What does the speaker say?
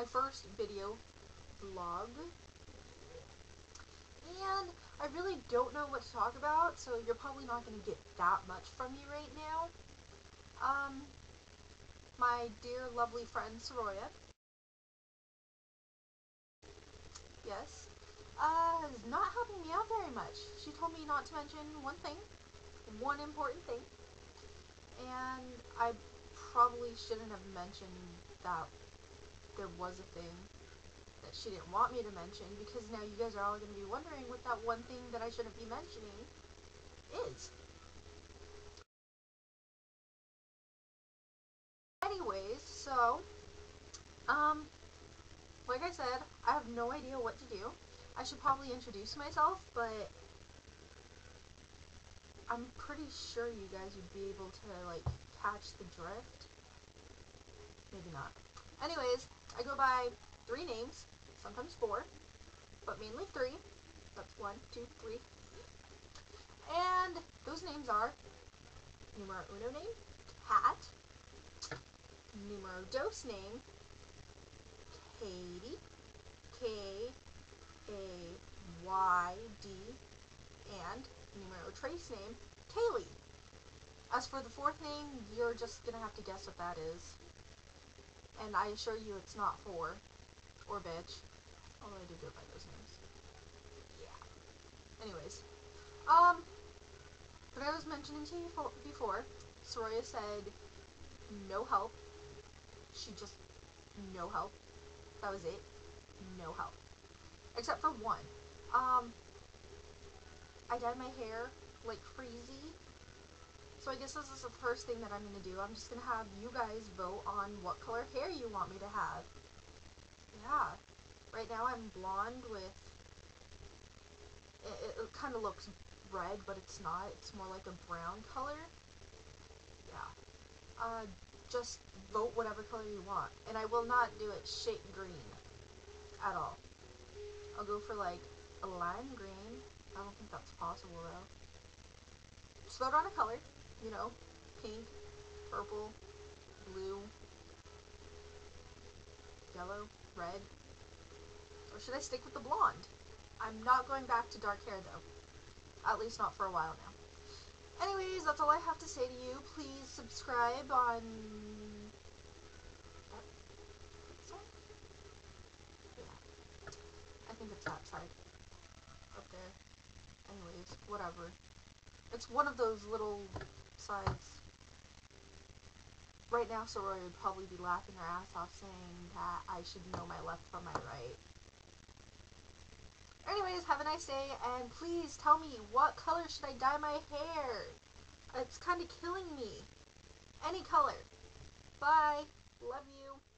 my first video vlog. And I really don't know what to talk about, so you're probably not going to get that much from me right now. Um, my dear lovely friend Soroya, yes, uh, is not helping me out very much. She told me not to mention one thing, one important thing, and I probably shouldn't have mentioned that there was a thing that she didn't want me to mention because now you guys are all going to be wondering what that one thing that I shouldn't be mentioning is. Anyways, so, um, like I said, I have no idea what to do. I should probably introduce myself, but I'm pretty sure you guys would be able to, like, catch the drift. Maybe not. Anyways, I go by three names, sometimes four, but mainly three. That's one, two, three. And those names are numero uno name, Cat, numero dos name, Katie, K A Y D, and numero trace name, Kaylee. As for the fourth name, you're just gonna have to guess what that is. And I assure you it's not four. Or bitch. Although I do go by those names. Yeah. Anyways. Um, but I was mentioning to you before, Soraya said no help. She just, no help. That was it. No help. Except for one. Um, I dyed my hair like crazy. So I guess this is the first thing that I'm going to do. I'm just going to have you guys vote on what color hair you want me to have. Yeah. Right now I'm blonde with... It, it, kind of looks red, but it's not. It's more like a brown color. Yeah. Uh, just vote whatever color you want. And I will not do it shade green. At all. I'll go for like a lime green. I don't think that's possible though. Just vote on a color. You know, pink, purple, blue, yellow, red. Or should I stick with the blonde? I'm not going back to dark hair though. At least not for a while now. Anyways, that's all I have to say to you. Please subscribe on... I think it's that side. Up there. Anyways, whatever. It's one of those little sides. Right now, Soroya would probably be laughing her ass off saying that I should know my left from my right. Anyways, have a nice day, and please tell me what color should I dye my hair? It's kind of killing me. Any color. Bye. Love you.